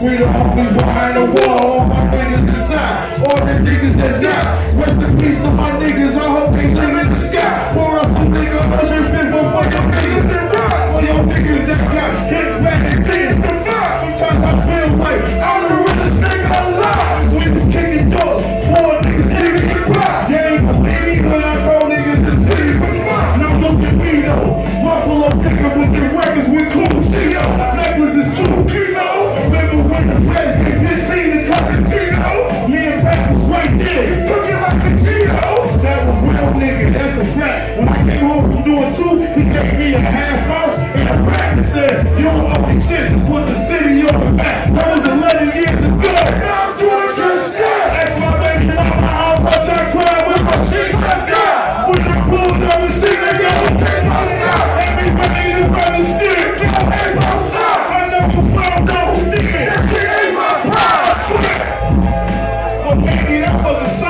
The homies behind the wall, all my niggas inside, all the niggas that's not. Rest in peace to my niggas, I hope said, you don't owe me shit, just put the city on the map. That was 11 years ago. Now I'm doing just that. That's my baby mama, how much I cried when my shit got died. When I pulled up and see they go take my side. Everybody away my side. I never found no nigga, that shit ain't my pride. Maybe that was a sign.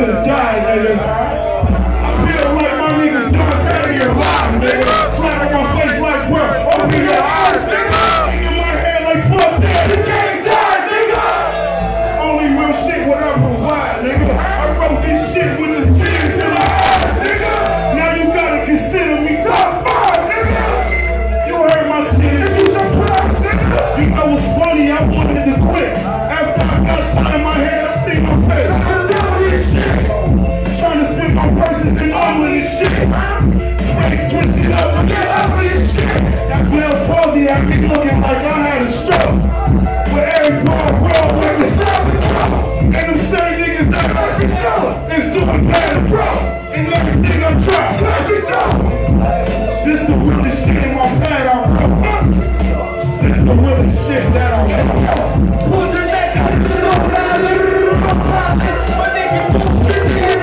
should've died, nigga. This shit. Face twisted up, I get out of this shit. That Bell's palsy had me looking like I had a stroke. With every bar roll like it's not the And them same niggas that like the color is doing bad and pro. And everything I try, like it though. This the realest shit in my pad I wrote. This the realest shit that I wrote. Put the neck on the slow down, it rip my pocket. My nigga bullshit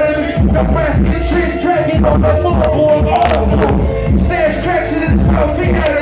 The basket trees dragging on the motherboard. Stash cracks in his mouth, he had